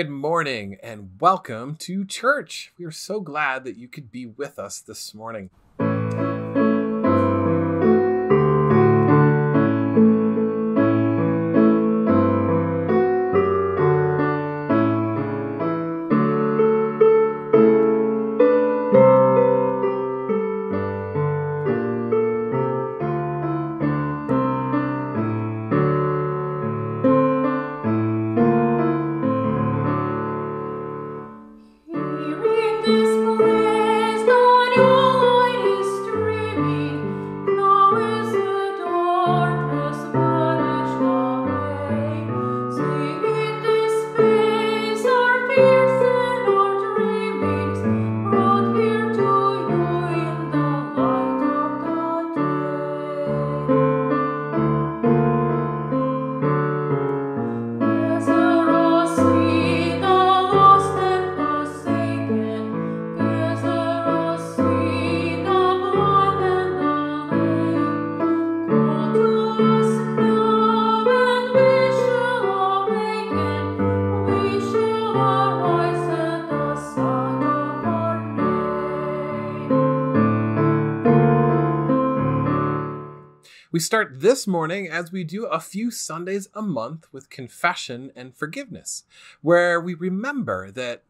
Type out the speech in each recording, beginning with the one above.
Good morning and welcome to church. We are so glad that you could be with us this morning. We start this morning as we do a few Sundays a month with confession and forgiveness, where we remember that,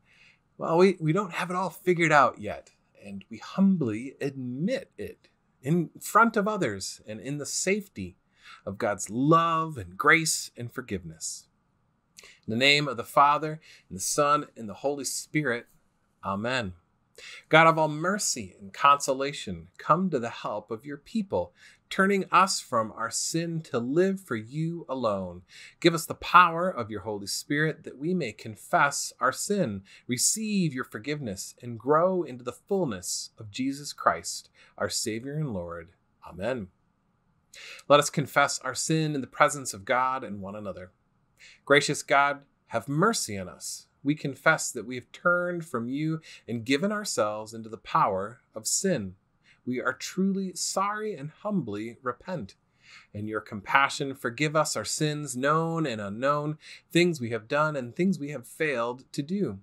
well, we, we don't have it all figured out yet, and we humbly admit it in front of others and in the safety of God's love and grace and forgiveness. In the name of the Father, and the Son, and the Holy Spirit, Amen. God of all mercy and consolation, come to the help of your people turning us from our sin to live for you alone. Give us the power of your Holy Spirit that we may confess our sin, receive your forgiveness, and grow into the fullness of Jesus Christ, our Savior and Lord. Amen. Let us confess our sin in the presence of God and one another. Gracious God, have mercy on us. We confess that we have turned from you and given ourselves into the power of sin we are truly sorry and humbly repent. In your compassion, forgive us our sins, known and unknown, things we have done and things we have failed to do.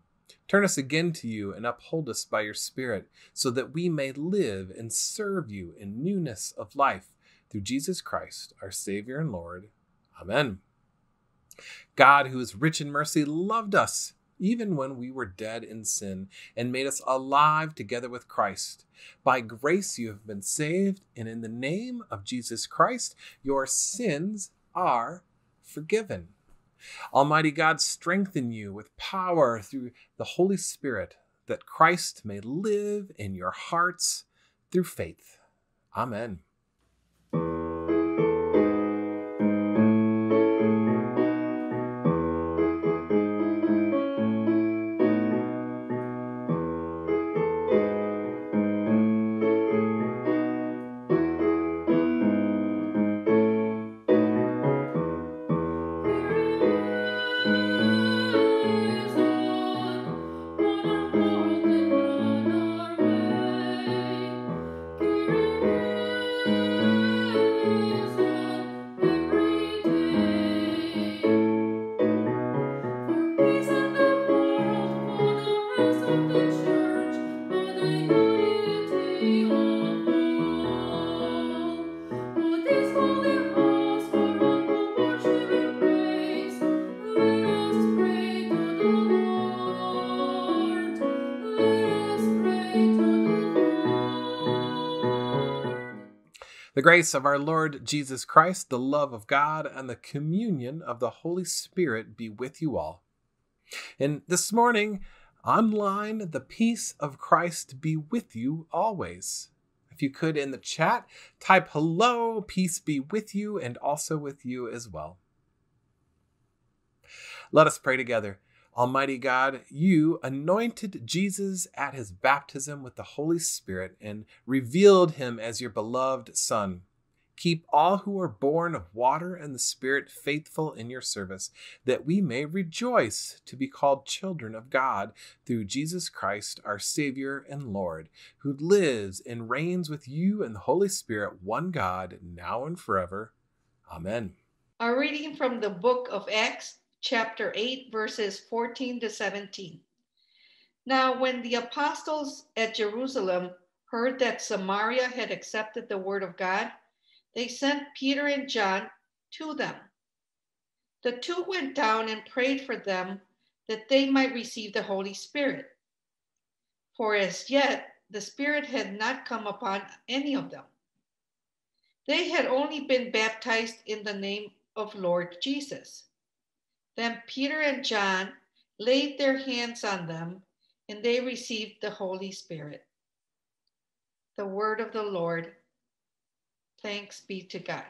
Turn us again to you and uphold us by your Spirit, so that we may live and serve you in newness of life through Jesus Christ, our Savior and Lord. Amen. God, who is rich in mercy, loved us even when we were dead in sin, and made us alive together with Christ. By grace you have been saved, and in the name of Jesus Christ, your sins are forgiven. Almighty God, strengthen you with power through the Holy Spirit, that Christ may live in your hearts through faith. Amen. Grace of our Lord Jesus Christ, the love of God, and the communion of the Holy Spirit be with you all. And this morning, online, the peace of Christ be with you always. If you could in the chat, type hello, peace be with you, and also with you as well. Let us pray together. Almighty God, you anointed Jesus at his baptism with the Holy Spirit and revealed him as your beloved Son. Keep all who are born of water and the Spirit faithful in your service, that we may rejoice to be called children of God through Jesus Christ, our Savior and Lord, who lives and reigns with you and the Holy Spirit, one God, now and forever. Amen. A reading from the book of Acts, chapter 8, verses 14 to 17. Now, when the apostles at Jerusalem heard that Samaria had accepted the word of God, they sent Peter and John to them. The two went down and prayed for them that they might receive the Holy Spirit. For as yet the Spirit had not come upon any of them. They had only been baptized in the name of Lord Jesus. Then Peter and John laid their hands on them, and they received the Holy Spirit. The word of the Lord. Thanks be to God.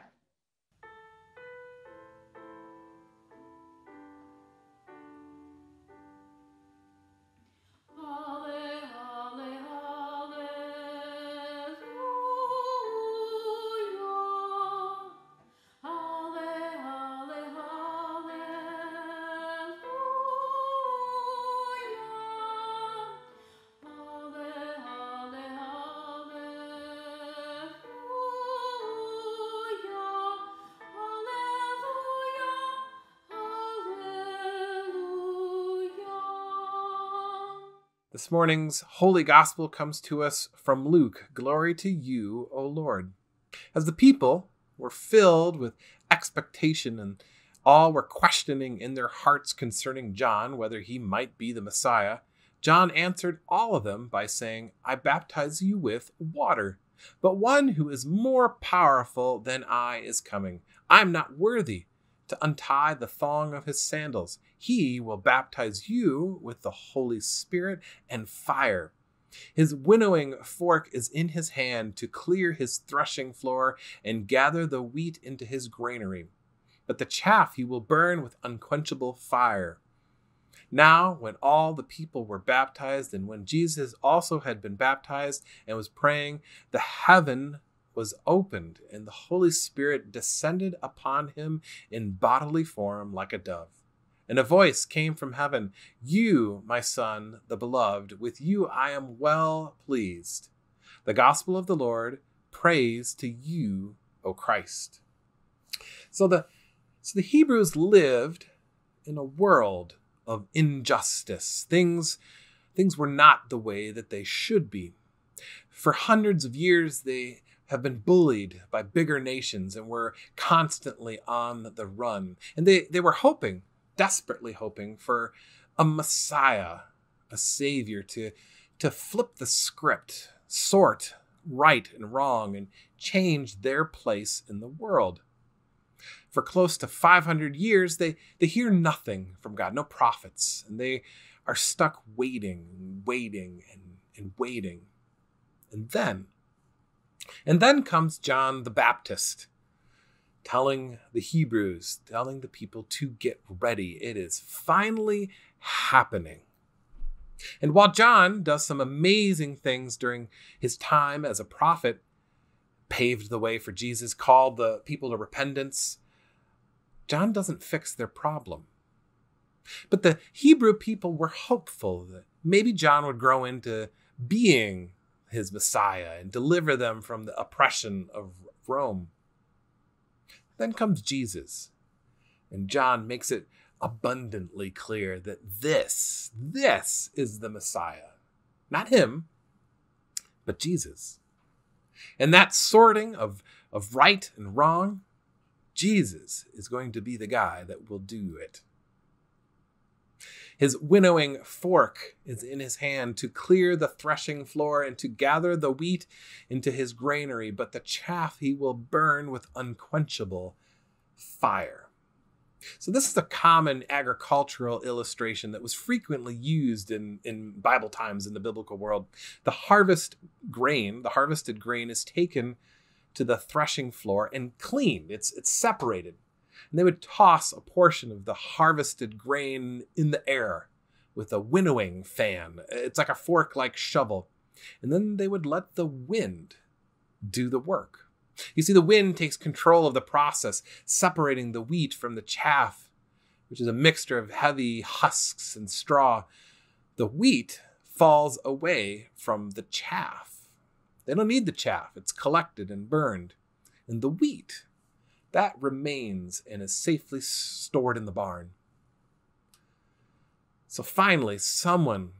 Morning's Holy Gospel comes to us from Luke. Glory to you, O Lord. As the people were filled with expectation and all were questioning in their hearts concerning John whether he might be the Messiah, John answered all of them by saying, I baptize you with water. But one who is more powerful than I is coming. I am not worthy to untie the thong of his sandals. He will baptize you with the Holy Spirit and fire. His winnowing fork is in his hand to clear his threshing floor and gather the wheat into his granary. But the chaff he will burn with unquenchable fire. Now, when all the people were baptized, and when Jesus also had been baptized and was praying, the heaven was opened, and the Holy Spirit descended upon him in bodily form like a dove. And a voice came from heaven You, my Son, the beloved, with you I am well pleased. The gospel of the Lord, praise to you, O Christ. So the, so the Hebrews lived in a world of injustice. Things, things were not the way that they should be. For hundreds of years, they have been bullied by bigger nations and were constantly on the run. And they, they were hoping, desperately hoping, for a Messiah, a Savior to, to flip the script, sort right and wrong, and change their place in the world. For close to 500 years, they, they hear nothing from God, no prophets, and they are stuck waiting, waiting, and, and waiting. And then, and then comes John the Baptist telling the Hebrews, telling the people to get ready. It is finally happening. And while John does some amazing things during his time as a prophet, paved the way for Jesus, called the people to repentance, John doesn't fix their problem. But the Hebrew people were hopeful that maybe John would grow into being his Messiah and deliver them from the oppression of Rome. Then comes Jesus, and John makes it abundantly clear that this, this is the Messiah. Not him, but Jesus. And that sorting of, of right and wrong, Jesus is going to be the guy that will do it. His winnowing fork is in his hand to clear the threshing floor and to gather the wheat into his granary, but the chaff he will burn with unquenchable fire. So, this is a common agricultural illustration that was frequently used in, in Bible times in the biblical world. The harvest grain, the harvested grain, is taken to the threshing floor and cleaned. It's, it's separated and they would toss a portion of the harvested grain in the air with a winnowing fan. It's like a fork like shovel. And then they would let the wind do the work. You see, the wind takes control of the process, separating the wheat from the chaff, which is a mixture of heavy husks and straw. The wheat falls away from the chaff. They don't need the chaff, it's collected and burned. And the wheat that remains and is safely stored in the barn. So finally, someone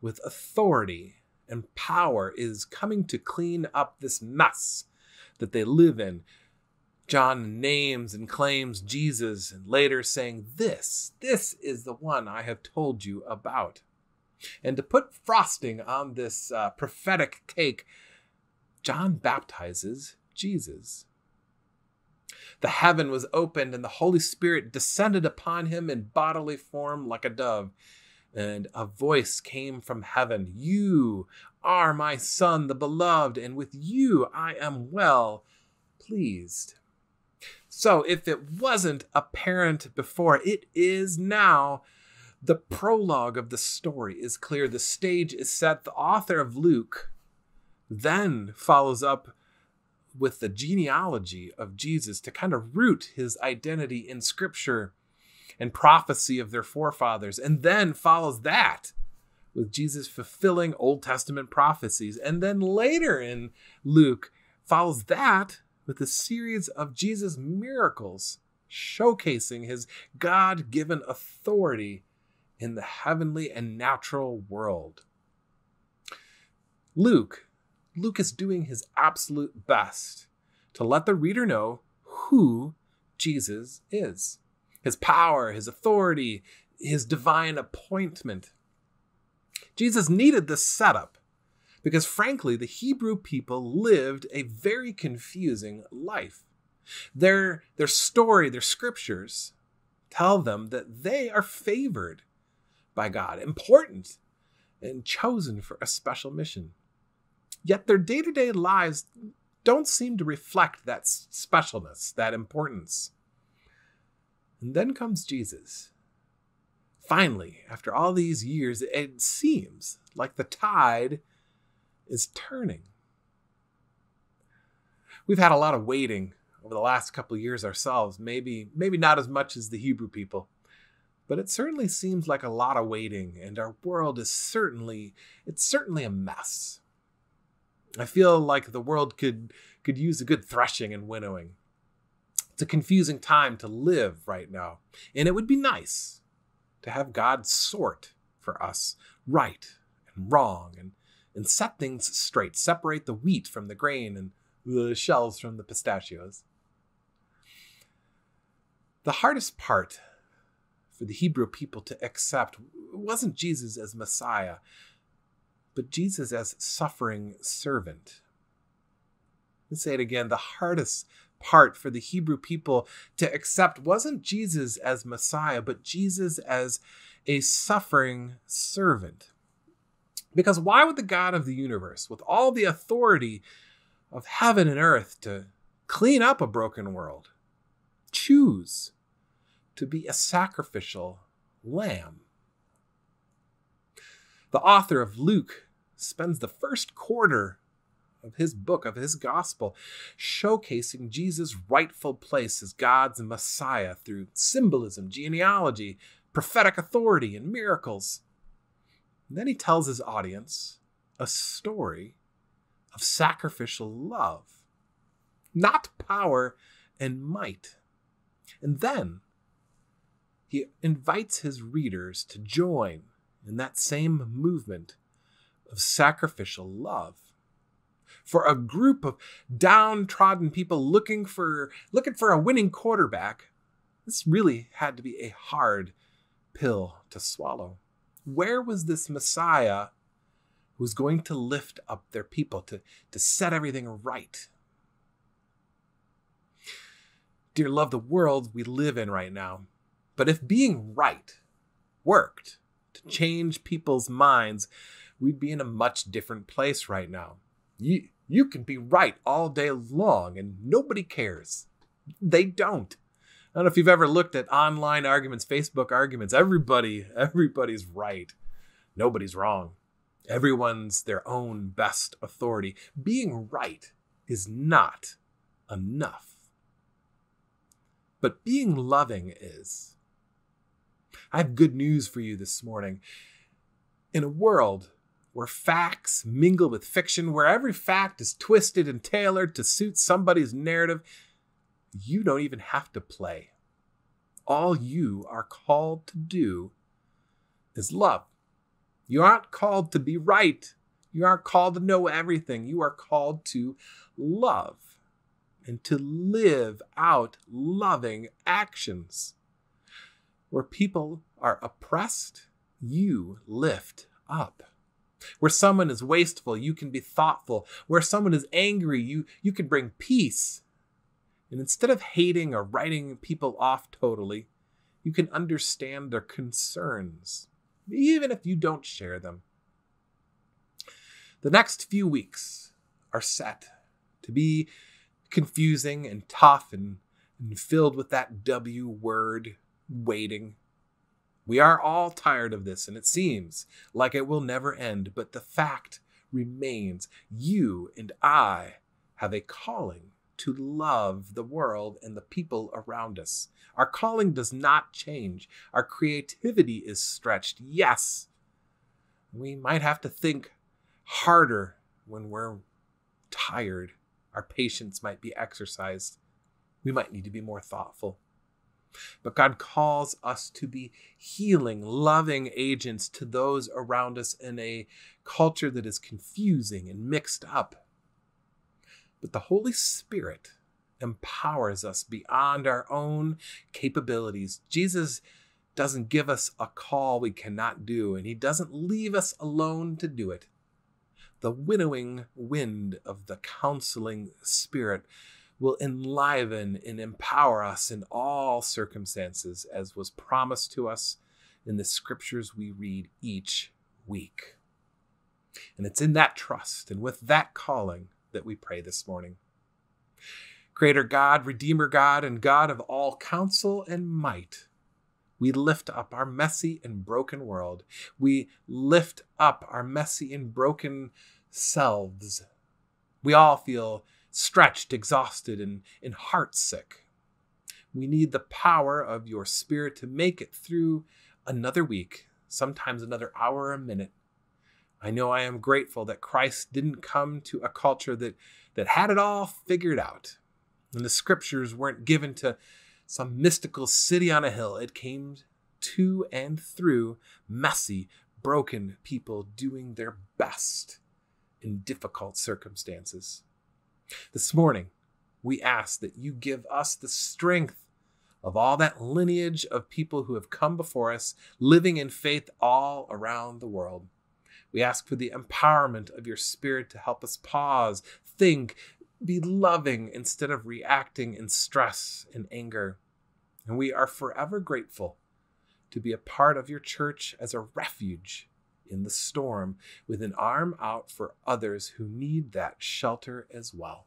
with authority and power is coming to clean up this mess that they live in. John names and claims Jesus and later saying, This, this is the one I have told you about. And to put frosting on this uh, prophetic cake, John baptizes Jesus the heaven was opened and the Holy Spirit descended upon him in bodily form like a dove. And a voice came from heaven You are my Son, the beloved, and with you I am well pleased. So, if it wasn't apparent before, it is now. The prologue of the story is clear. The stage is set. The author of Luke then follows up with the genealogy of Jesus to kind of root his identity in scripture and prophecy of their forefathers, and then follows that with Jesus fulfilling Old Testament prophecies. And then later in Luke, follows that with a series of Jesus' miracles, showcasing his God given authority in the heavenly and natural world. Luke Luke is doing his absolute best to let the reader know who Jesus is his power, his authority, his divine appointment. Jesus needed this setup because, frankly, the Hebrew people lived a very confusing life. Their, their story, their scriptures, tell them that they are favored by God, important, and chosen for a special mission. Yet their day to day lives don't seem to reflect that specialness, that importance. And then comes Jesus. Finally, after all these years, it seems like the tide is turning. We've had a lot of waiting over the last couple of years ourselves, maybe maybe not as much as the Hebrew people. But it certainly seems like a lot of waiting and our world is certainly it's certainly a mess. I feel like the world could could use a good threshing and winnowing. It's a confusing time to live right now, and it would be nice to have God sort for us right and wrong and and set things straight, separate the wheat from the grain and the shells from the pistachios. The hardest part for the Hebrew people to accept wasn't Jesus as Messiah, but Jesus as suffering servant. Let's say it again. The hardest part for the Hebrew people to accept wasn't Jesus as Messiah, but Jesus as a suffering servant. Because why would the God of the universe, with all the authority of heaven and earth to clean up a broken world, choose to be a sacrificial lamb? The author of Luke spends the first quarter of his book, of his gospel, showcasing Jesus' rightful place as God's Messiah through symbolism, genealogy, prophetic authority, and miracles. And then he tells his audience a story of sacrificial love, not power and might. And then he invites his readers to join in that same movement of sacrificial love. For a group of downtrodden people looking for looking for a winning quarterback, this really had to be a hard pill to swallow. Where was this Messiah who was going to lift up their people, to, to set everything right? Dear love, the world we live in right now. But if being right worked change people's minds, we'd be in a much different place right now. You, you can be right all day long and nobody cares. They don't. I don't know if you've ever looked at online arguments, Facebook arguments. Everybody, everybody's right. Nobody's wrong. Everyone's their own best authority. Being right is not enough. But being loving is. I have good news for you this morning. In a world where facts mingle with fiction, where every fact is twisted and tailored to suit somebody's narrative, you don't even have to play. All you are called to do is love. You aren't called to be right. You aren't called to know everything. You are called to love and to live out loving actions. Where people are oppressed, you lift up. Where someone is wasteful, you can be thoughtful. Where someone is angry, you, you can bring peace. And instead of hating or writing people off totally, you can understand their concerns, even if you don't share them. The next few weeks are set to be confusing and tough and, and filled with that W word, waiting. We are all tired of this, and it seems like it will never end, but the fact remains you and I have a calling to love the world and the people around us. Our calling does not change. Our creativity is stretched. Yes, we might have to think harder when we're tired. Our patience might be exercised. We might need to be more thoughtful. But God calls us to be healing, loving agents to those around us in a culture that is confusing and mixed up. But the Holy Spirit empowers us beyond our own capabilities. Jesus doesn't give us a call we cannot do, and He doesn't leave us alone to do it. The winnowing wind of the counseling Spirit will enliven and empower us in all circumstances, as was promised to us in the scriptures we read each week. And it's in that trust and with that calling that we pray this morning. Creator God, Redeemer God, and God of all counsel and might, we lift up our messy and broken world. We lift up our messy and broken selves. We all feel stretched, exhausted, and, and heartsick. We need the power of your spirit to make it through another week, sometimes another hour or a minute. I know I am grateful that Christ didn't come to a culture that, that had it all figured out. And the scriptures weren't given to some mystical city on a hill. It came to and through messy, broken people doing their best in difficult circumstances. This morning, we ask that you give us the strength of all that lineage of people who have come before us, living in faith all around the world. We ask for the empowerment of your Spirit to help us pause, think, be loving instead of reacting in stress and anger. And we are forever grateful to be a part of your church as a refuge in the storm with an arm out for others who need that shelter as well.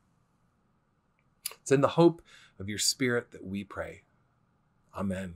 It's in the hope of your Spirit that we pray. Amen.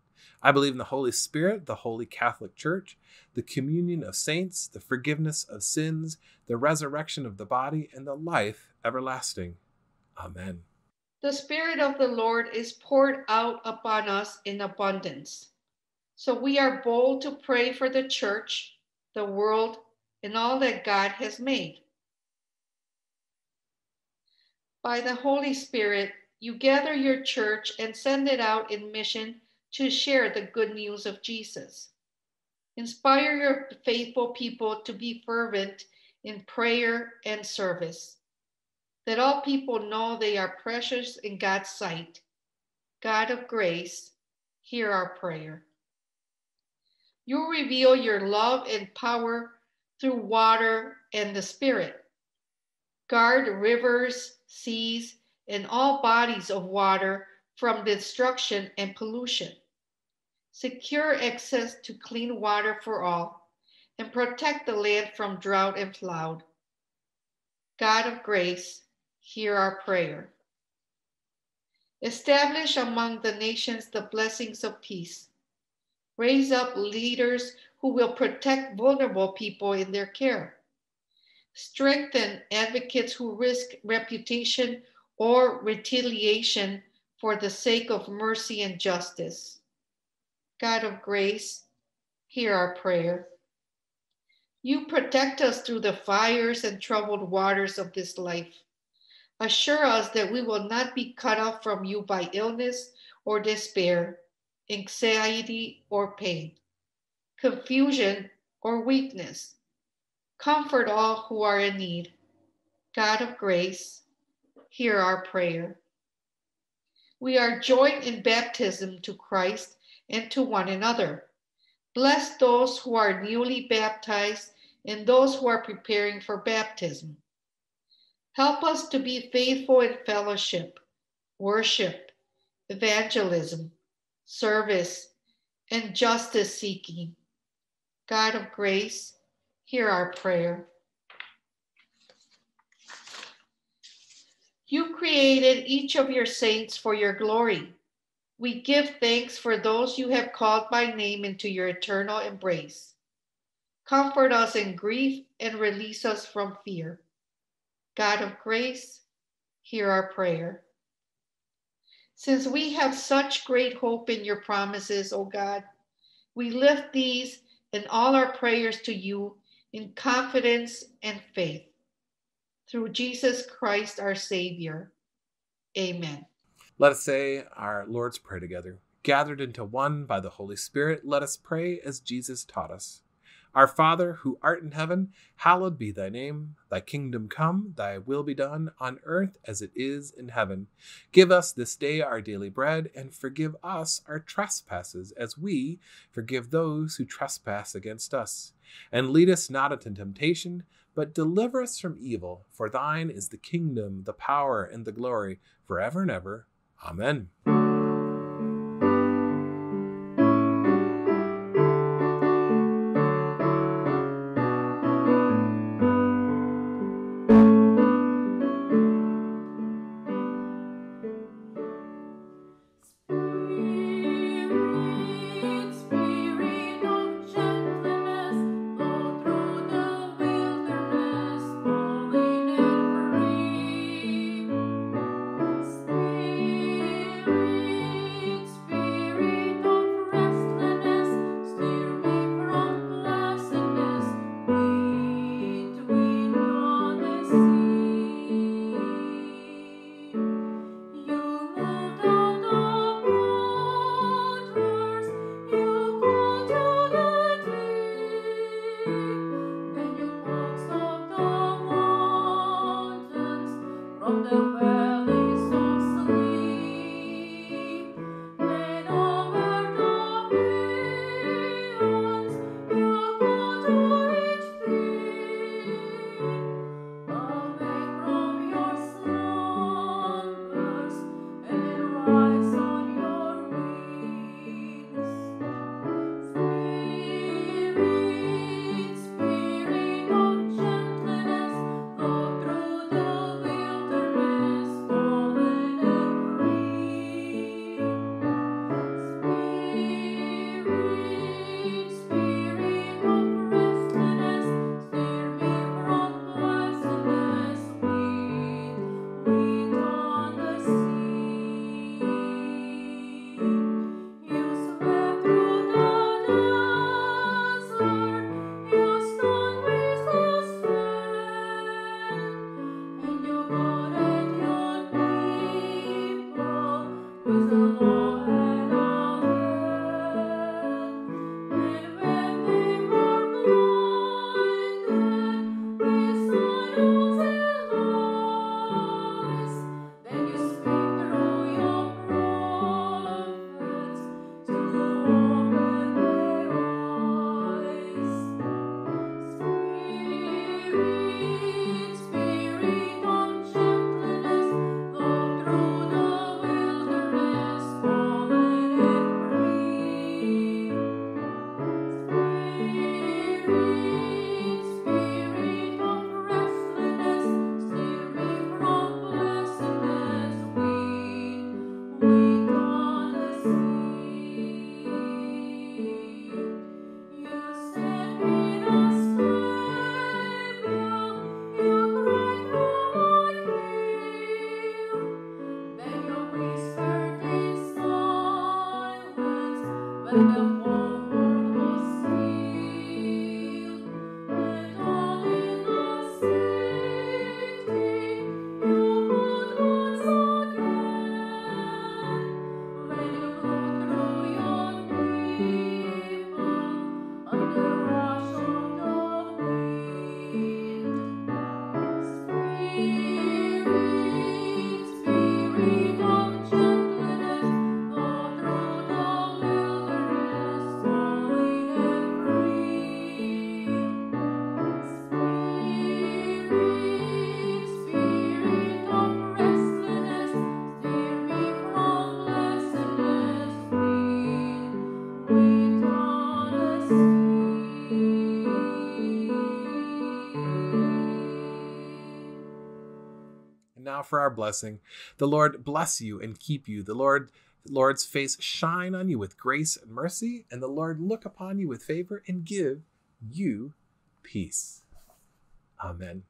I believe in the Holy Spirit, the Holy Catholic Church, the communion of saints, the forgiveness of sins, the resurrection of the body, and the life everlasting. Amen. The Spirit of the Lord is poured out upon us in abundance. So we are bold to pray for the church, the world, and all that God has made. By the Holy Spirit, you gather your church and send it out in mission to share the good news of Jesus. Inspire your faithful people to be fervent in prayer and service, that all people know they are precious in God's sight. God of grace, hear our prayer. You reveal your love and power through water and the Spirit. Guard rivers, seas, and all bodies of water from destruction and pollution secure access to clean water for all, and protect the land from drought and flood. God of grace, hear our prayer. Establish among the nations the blessings of peace. Raise up leaders who will protect vulnerable people in their care. Strengthen advocates who risk reputation or retaliation for the sake of mercy and justice. God of grace, hear our prayer. You protect us through the fires and troubled waters of this life. Assure us that we will not be cut off from you by illness or despair, anxiety or pain, confusion or weakness. Comfort all who are in need. God of grace, hear our prayer. We are joined in baptism to Christ and to one another. Bless those who are newly baptized and those who are preparing for baptism. Help us to be faithful in fellowship, worship, evangelism, service, and justice seeking. God of grace, hear our prayer. You created each of your saints for your glory. We give thanks for those you have called by name into your eternal embrace. Comfort us in grief and release us from fear. God of grace, hear our prayer. Since we have such great hope in your promises, O God, we lift these and all our prayers to you in confidence and faith. Through Jesus Christ, our Savior. Amen. Let us say our Lord's Prayer together. Gathered into one by the Holy Spirit, let us pray as Jesus taught us. Our Father, who art in heaven, hallowed be thy name. Thy kingdom come, thy will be done, on earth as it is in heaven. Give us this day our daily bread, and forgive us our trespasses, as we forgive those who trespass against us. And lead us not into temptation, but deliver us from evil. For thine is the kingdom, the power, and the glory, forever and ever. Amen. Now for our blessing. The Lord bless you and keep you. The Lord the Lord's face shine on you with grace and mercy, and the Lord look upon you with favor and give you peace. Amen.